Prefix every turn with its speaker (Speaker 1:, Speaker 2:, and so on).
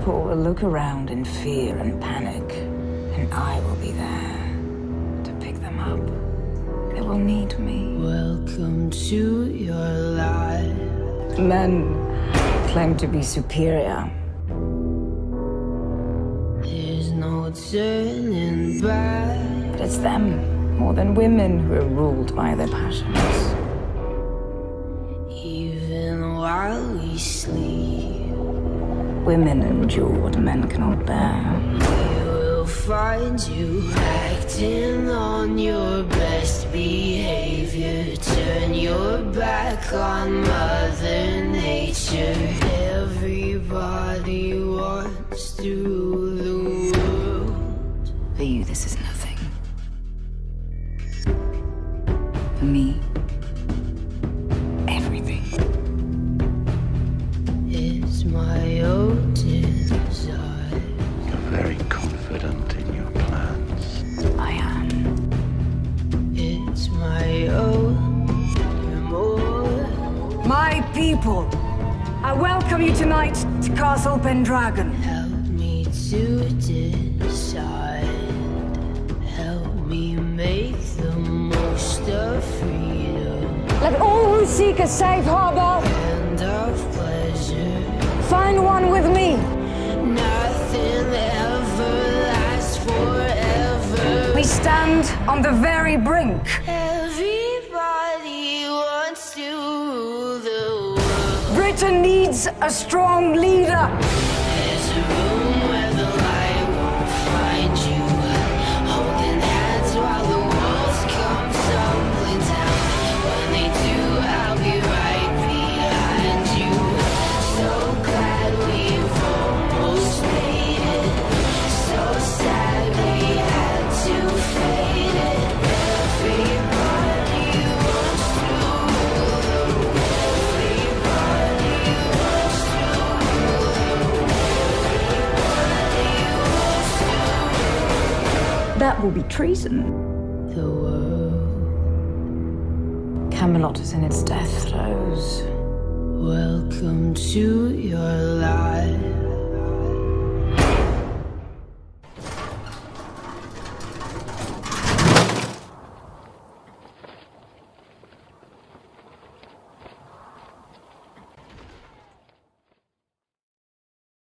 Speaker 1: people will look around in fear and panic, and I will be there to pick them up. They will need me.
Speaker 2: Welcome to your life.
Speaker 1: Men claim to be superior.
Speaker 2: There's no turning back.
Speaker 1: But it's them, more than women, who are ruled by their passions.
Speaker 2: Even while we sleep,
Speaker 1: Women endure what men cannot bear.
Speaker 2: we will find you acting on your best behavior. Turn your back on Mother Nature. Everybody wants to the world.
Speaker 1: For you, this is nothing. For me, people, I welcome you tonight to Castle Pendragon.
Speaker 2: Help me to decide. Help me make the most of freedom
Speaker 1: Let all who seek a safe harbor
Speaker 2: and of pleasure.
Speaker 1: find one with me.
Speaker 2: Nothing ever lasts forever.
Speaker 1: We stand on the very brink. Britain needs a strong leader. That will be treason.
Speaker 2: the world.
Speaker 1: Camelot is in its death throes.
Speaker 2: Welcome to your life.